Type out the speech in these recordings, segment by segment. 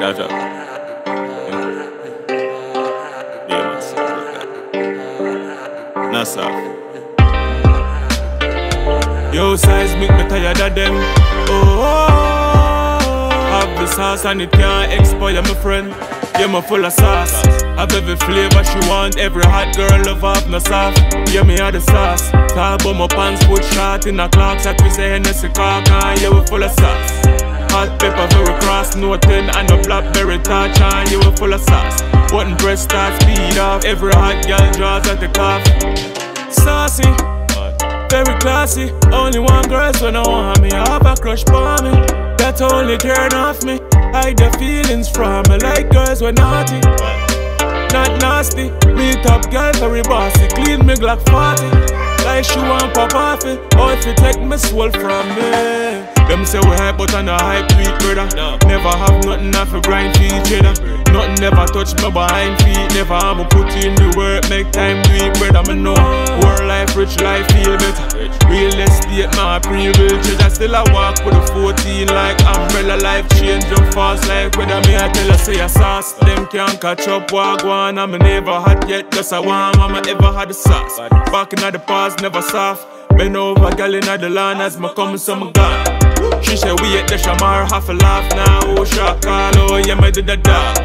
Ciao, ciao. Yeah, man, soft. Yo, size make me tired of them. Oh, have the sauce and it can't expire, my friend. Yeah, me full of sauce. Have every flavor she want. Every hot girl love have no soft. Yeah, me have the sauce. Talk about my pants, foot short in the clocks. Like we say Hennessy cock, and ah, yeah, we full of sauce. Hot pepper very cross, no 10 and a blackberry touch, and yeah, we full of sauce. Button breast start speed off. Every hot girl draws at the cough. Saucy. Very classy, only one girl, so no want me. Have a crush for me. That only turn off me. Hide the feelings from me, like girls were naughty. Not nasty, beat up girl very bossy. Clean me Glock 40. Like she want pop off it, or if you take my soul from me. Them say we hype, but I no hype tweet, brother. Never have nothing off a grind for each other. Nothing never touch my behind feet. Never I'ma put in the work, make time do it, brother. Me know world life, rich life, feel better. Real estate, my privilege. I still I walk with a 14 like umbrella. Life change up fast like weather me I tell her say a sauce. Them can't catch up, walk one. I'm never hot yet, just a warm. I'm ever had the sauce. Back in the past, never soft. Bend over, gal in the lawn as my come, so me gone. She said we at the shamar, half a laugh now. Oh, shock, oh, yeah, me do the dog.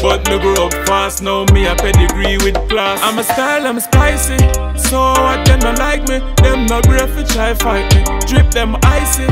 But me grow up fast, now me a pedigree with class. I'm a style, I'm spicy. So what them not like me, them not brave for try fight me. Drip them icy.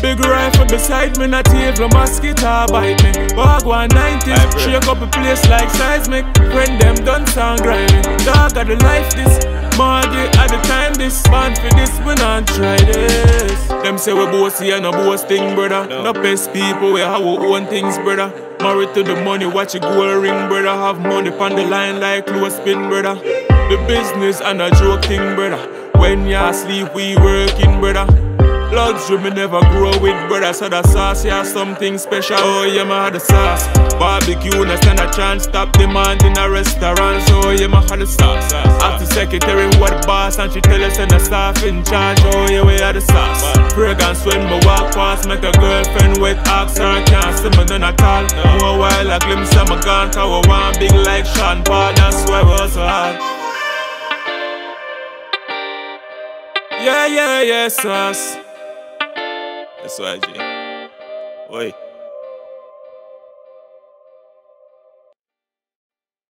Big rifle beside me, not even mosquito bite me. Bag 190, shake up a place like seismic. Friend them done sound grimy. Dog got the life this. Margie at the time this. Band for this, we not try this. Say we bossy and no boasting, brother. No best people, we have our own things, brother. Married to the money, watch it gold ring, brother. Have money on the line like close spin, brother. The business and a joking, brother. When you sleep, we working, brother. Luxury me never grow with brother So the sauce yeah something special. Oh yeah me had the sauce. Barbecue no stand a chance. Stop demand in a restaurant. So oh, yeah me had the sauce. Ask the secretary who the boss And she tell us and the staff in charge. Oh yeah we had the sauce. Fragrance when me walk past Make a girlfriend with ask her Can't see me none at all. More while I glimpse of my gun Cause want big like Sean Paul. That's why we hustle hard Yeah, yeah, yeah, sauce. That's why, G. Oi.